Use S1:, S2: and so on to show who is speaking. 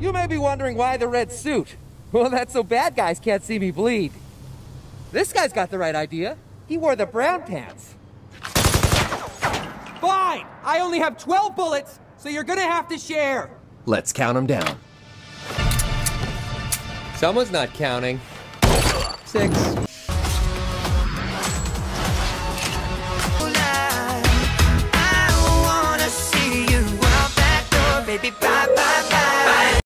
S1: You may be wondering why the red suit. Well, that's so bad guys can't see me bleed. This guy's got the right idea. He wore the brown pants.
S2: Fine! I only have 12 bullets, so you're gonna have to share.
S3: Let's count them down.
S1: Someone's not counting. Six. Baby, bye-bye